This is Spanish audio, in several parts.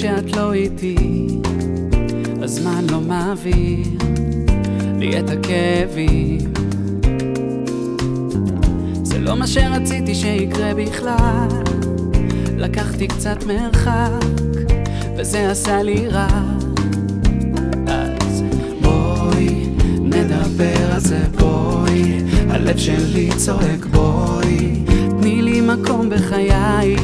שאת לא איתי, הזמן לא מעביר לי את הכאבים. זה לא מה שרציתי שיקרה בכלל, לקחתי קצת מרחק, וזה עשה לי רע. אז בואי נדבר על זה, בואי, הלב שלי צועק בואי, תני לי מקום בחייך.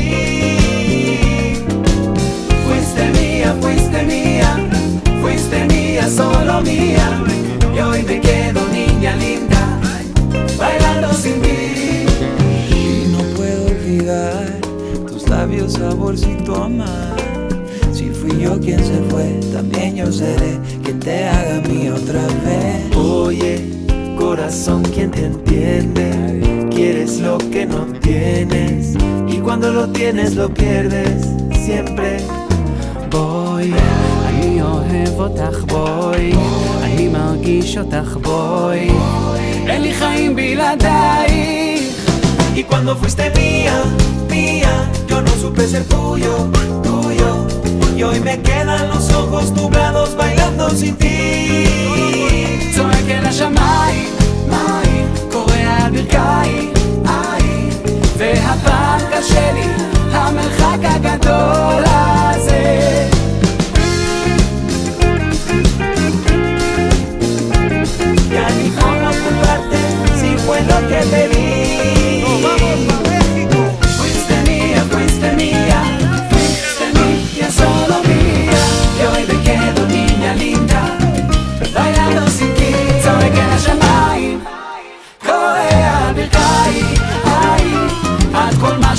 y hoy me quedo niña linda bailando sin ti. Y no puedo olvidar tus labios saborcito a mar si fui yo quien se fue también yo seré quien te haga mío otra vez. Oye corazón quien te entiende quieres lo que no tienes. Y cuando lo tienes lo pierdes siempre. Voy. אוהב אותך בואי, אני מרגיש אותך בואי, אין לי חיים בלעדייך. Y cuando fuiste mía, mía, yo no supe ser tuyo, tuyo. Y hoy me quedan los ojos nublados bailando sin ti.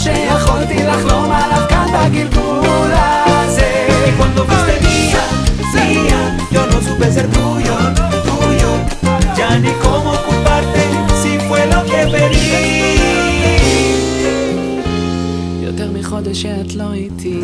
שיכולתי לחלום עליו כאן בגלגול הזה. Y cuando fuiste mía, mía, yo no supe ser tuyo, tuyo. Ya ni cómo culparte si fue lo que pedí. יותר מחודש שאת לא איתי